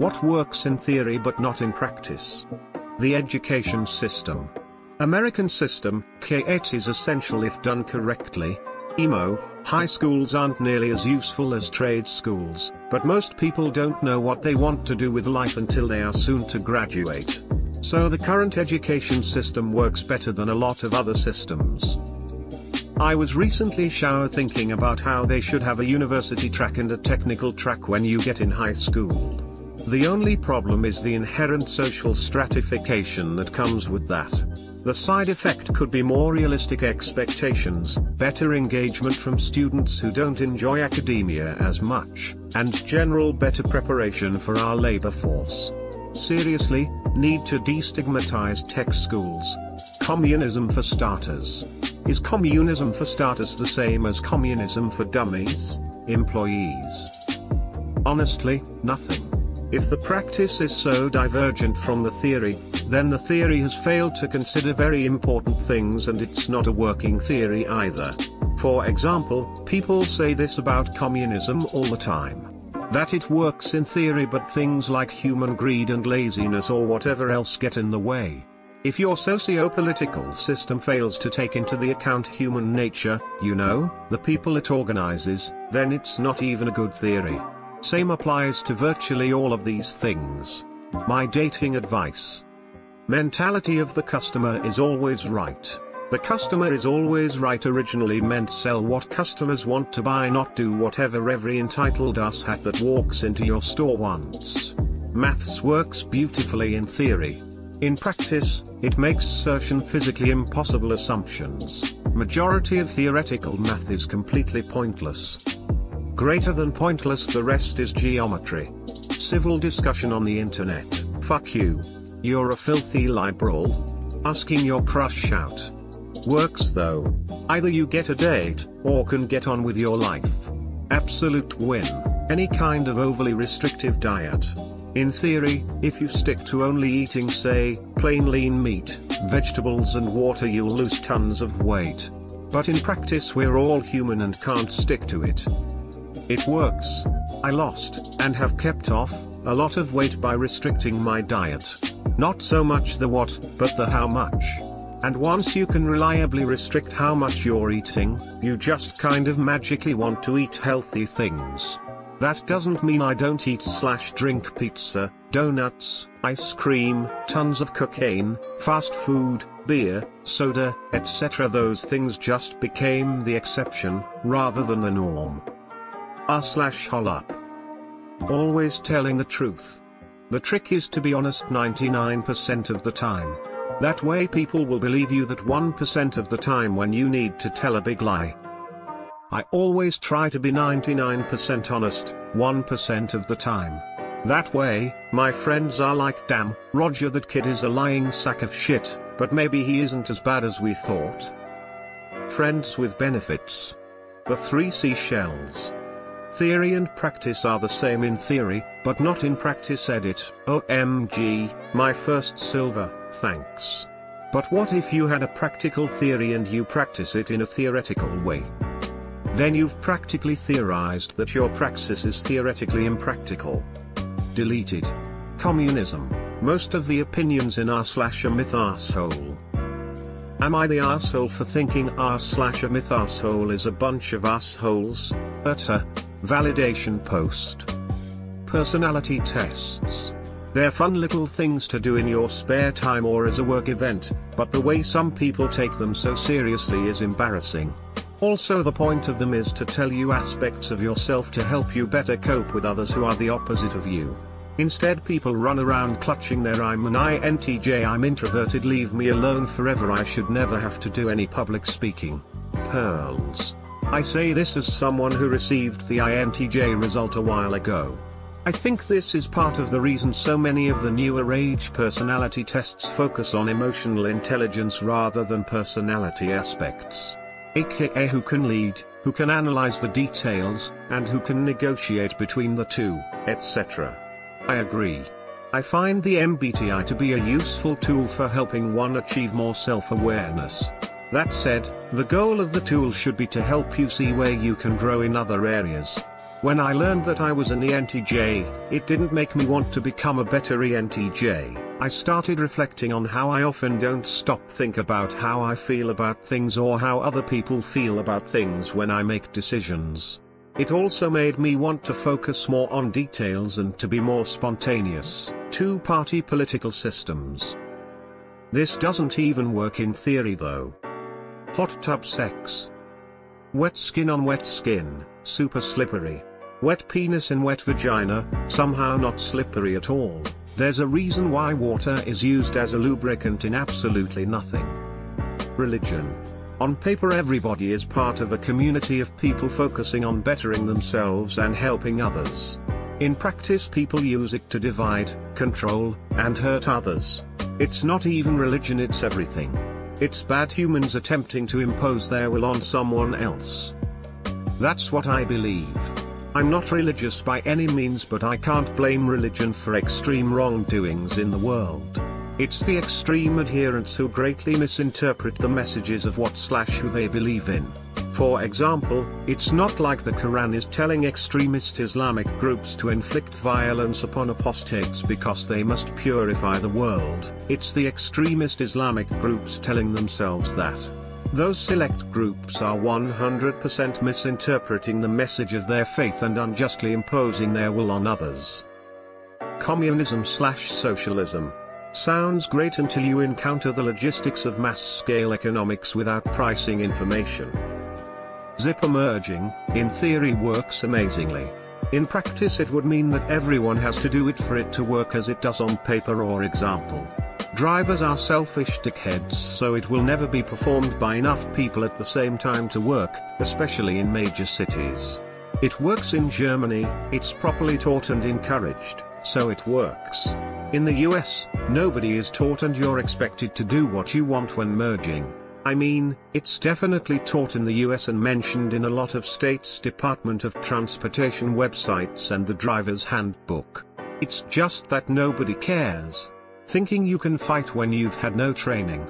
What works in theory but not in practice? The education system. American system, K8 is essential if done correctly. EMO, high schools aren't nearly as useful as trade schools, but most people don't know what they want to do with life until they are soon to graduate. So the current education system works better than a lot of other systems. I was recently shower thinking about how they should have a university track and a technical track when you get in high school. The only problem is the inherent social stratification that comes with that. The side effect could be more realistic expectations, better engagement from students who don't enjoy academia as much, and general better preparation for our labor force. Seriously, need to destigmatize tech schools. Communism for starters. Is communism for starters the same as communism for dummies, employees? Honestly, nothing. If the practice is so divergent from the theory, then the theory has failed to consider very important things and it's not a working theory either. For example, people say this about communism all the time. That it works in theory but things like human greed and laziness or whatever else get in the way. If your socio-political system fails to take into the account human nature, you know, the people it organizes, then it's not even a good theory. Same applies to virtually all of these things. My dating advice. Mentality of the customer is always right. The customer is always right originally meant sell what customers want to buy not do whatever every entitled us hat that walks into your store wants. Maths works beautifully in theory, in practice, it makes certain physically impossible assumptions. Majority of theoretical math is completely pointless. Greater than pointless the rest is geometry. Civil discussion on the internet, fuck you. You're a filthy liberal. Asking your crush out. Works though. Either you get a date, or can get on with your life. Absolute win. Any kind of overly restrictive diet, in theory, if you stick to only eating say, plain lean meat, vegetables and water you'll lose tons of weight. But in practice we're all human and can't stick to it. It works. I lost, and have kept off, a lot of weight by restricting my diet. Not so much the what, but the how much. And once you can reliably restrict how much you're eating, you just kind of magically want to eat healthy things. That doesn't mean I don't eat slash drink pizza, donuts, ice cream, tons of cocaine, fast food, beer, soda, etc. Those things just became the exception, rather than the norm. R slash hol up. Always telling the truth. The trick is to be honest 99% of the time. That way people will believe you that 1% of the time when you need to tell a big lie. I always try to be 99% honest, 1% of the time. That way, my friends are like damn, Roger that kid is a lying sack of shit, but maybe he isn't as bad as we thought. Friends with benefits. The three seashells. Theory and practice are the same in theory, but not in practice edit, OMG, my first silver, thanks. But what if you had a practical theory and you practice it in a theoretical way? Then you've practically theorized that your praxis is theoretically impractical. Deleted. Communism. Most of the opinions in r slash a myth arsehole. Am I the arsehole for thinking r slash a myth arsehole is a bunch of assholes? Utter. Validation post. Personality tests. They're fun little things to do in your spare time or as a work event, but the way some people take them so seriously is embarrassing. Also the point of them is to tell you aspects of yourself to help you better cope with others who are the opposite of you. Instead people run around clutching their I'm an INTJ I'm introverted leave me alone forever I should never have to do any public speaking. Pearls. I say this as someone who received the INTJ result a while ago. I think this is part of the reason so many of the newer age personality tests focus on emotional intelligence rather than personality aspects aka who can lead, who can analyze the details, and who can negotiate between the two, etc. I agree. I find the MBTI to be a useful tool for helping one achieve more self-awareness. That said, the goal of the tool should be to help you see where you can grow in other areas. When I learned that I was an ENTJ, it didn't make me want to become a better ENTJ. I started reflecting on how I often don't stop think about how I feel about things or how other people feel about things when I make decisions. It also made me want to focus more on details and to be more spontaneous. Two-party political systems. This doesn't even work in theory though. Hot tub sex. Wet skin on wet skin, super slippery. Wet penis in wet vagina, somehow not slippery at all. There's a reason why water is used as a lubricant in absolutely nothing. Religion. On paper everybody is part of a community of people focusing on bettering themselves and helping others. In practice people use it to divide, control, and hurt others. It's not even religion it's everything. It's bad humans attempting to impose their will on someone else. That's what I believe. I'm not religious by any means but I can't blame religion for extreme wrongdoings in the world. It's the extreme adherents who greatly misinterpret the messages of what slash who they believe in. For example, it's not like the Quran is telling extremist Islamic groups to inflict violence upon apostates because they must purify the world. It's the extremist Islamic groups telling themselves that. Those select groups are 100% misinterpreting the message of their faith and unjustly imposing their will on others. Communism slash socialism. Sounds great until you encounter the logistics of mass-scale economics without pricing information. Zipper merging, in theory works amazingly. In practice it would mean that everyone has to do it for it to work as it does on paper or example. Drivers are selfish dickheads so it will never be performed by enough people at the same time to work, especially in major cities. It works in Germany, it's properly taught and encouraged, so it works. In the US, nobody is taught and you're expected to do what you want when merging. I mean, it's definitely taught in the US and mentioned in a lot of states' Department of Transportation websites and the driver's handbook. It's just that nobody cares. Thinking you can fight when you've had no training.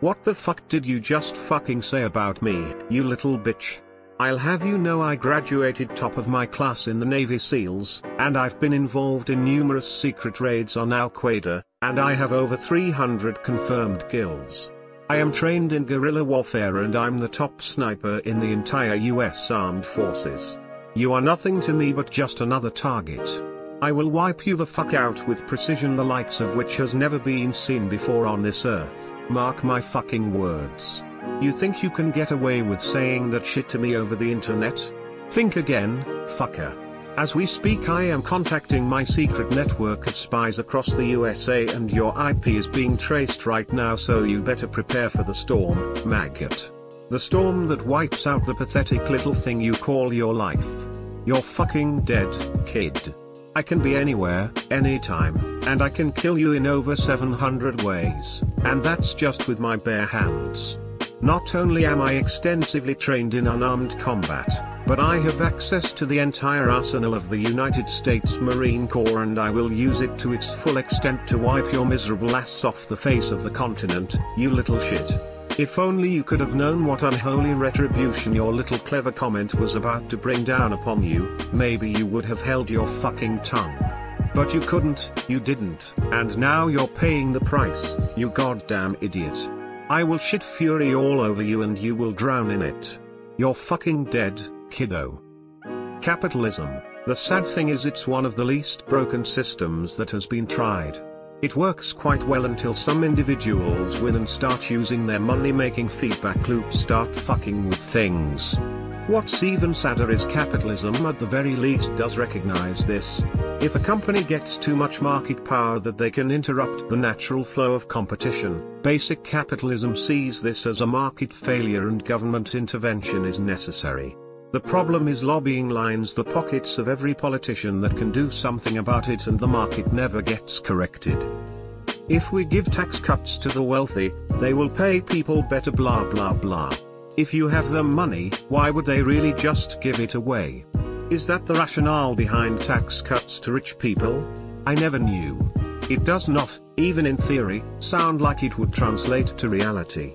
What the fuck did you just fucking say about me, you little bitch? I'll have you know I graduated top of my class in the Navy SEALs, and I've been involved in numerous secret raids on Al Qaeda, and I have over 300 confirmed kills. I am trained in guerrilla warfare and I'm the top sniper in the entire US Armed Forces. You are nothing to me but just another target. I will wipe you the fuck out with precision the likes of which has never been seen before on this earth, mark my fucking words. You think you can get away with saying that shit to me over the internet? Think again, fucker. As we speak I am contacting my secret network of spies across the USA and your IP is being traced right now so you better prepare for the storm, maggot. The storm that wipes out the pathetic little thing you call your life. You're fucking dead, kid. I can be anywhere, anytime, and I can kill you in over 700 ways, and that's just with my bare hands. Not only am I extensively trained in unarmed combat, but I have access to the entire arsenal of the United States Marine Corps and I will use it to its full extent to wipe your miserable ass off the face of the continent, you little shit. If only you could have known what unholy retribution your little clever comment was about to bring down upon you, maybe you would have held your fucking tongue. But you couldn't, you didn't, and now you're paying the price, you goddamn idiot. I will shit fury all over you and you will drown in it. You're fucking dead, kiddo. Capitalism, the sad thing is it's one of the least broken systems that has been tried. It works quite well until some individuals win and start using their money-making feedback loop start fucking with things. What's even sadder is capitalism at the very least does recognize this. If a company gets too much market power that they can interrupt the natural flow of competition, basic capitalism sees this as a market failure and government intervention is necessary. The problem is lobbying lines the pockets of every politician that can do something about it and the market never gets corrected. If we give tax cuts to the wealthy, they will pay people better blah blah blah. If you have the money, why would they really just give it away? Is that the rationale behind tax cuts to rich people? I never knew. It does not, even in theory, sound like it would translate to reality.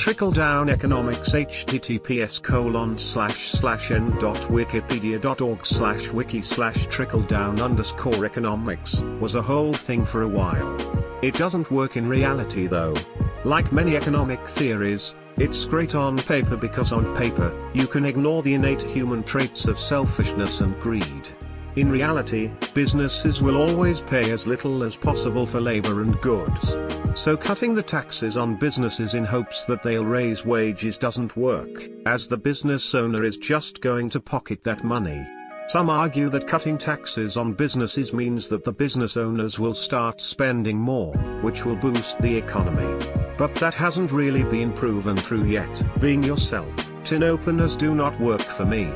Trickle Down Economics https colon slash slash en dot wikipedia dot org slash wiki slash trickle down underscore economics was a whole thing for a while. It doesn't work in reality though. Like many economic theories, it's great on paper because on paper, you can ignore the innate human traits of selfishness and greed. In reality, businesses will always pay as little as possible for labor and goods. So cutting the taxes on businesses in hopes that they'll raise wages doesn't work, as the business owner is just going to pocket that money. Some argue that cutting taxes on businesses means that the business owners will start spending more, which will boost the economy. But that hasn't really been proven true yet. Being yourself, tin openers do not work for me.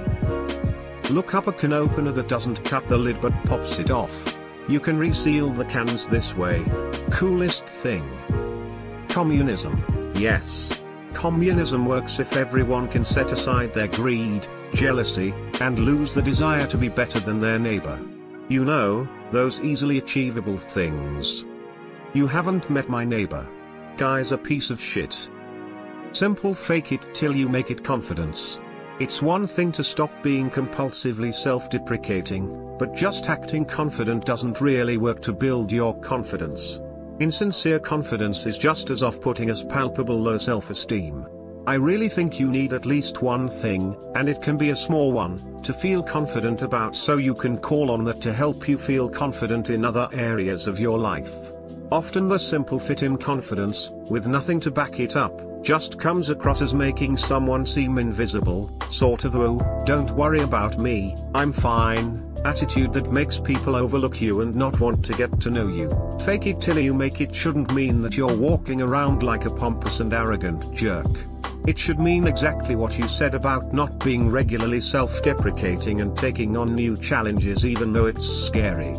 Look up a can opener that doesn't cut the lid but pops it off. You can reseal the cans this way. Coolest thing. Communism. Yes. Communism works if everyone can set aside their greed, jealousy, and lose the desire to be better than their neighbor. You know, those easily achievable things. You haven't met my neighbor. Guy's a piece of shit. Simple fake it till you make it confidence. It's one thing to stop being compulsively self-deprecating, but just acting confident doesn't really work to build your confidence. Insincere confidence is just as off-putting as palpable low self-esteem. I really think you need at least one thing, and it can be a small one, to feel confident about so you can call on that to help you feel confident in other areas of your life. Often the simple fit-in confidence, with nothing to back it up, just comes across as making someone seem invisible, sort of oh, don't worry about me, I'm fine, attitude that makes people overlook you and not want to get to know you. Fake it till you make it shouldn't mean that you're walking around like a pompous and arrogant jerk. It should mean exactly what you said about not being regularly self-deprecating and taking on new challenges even though it's scary.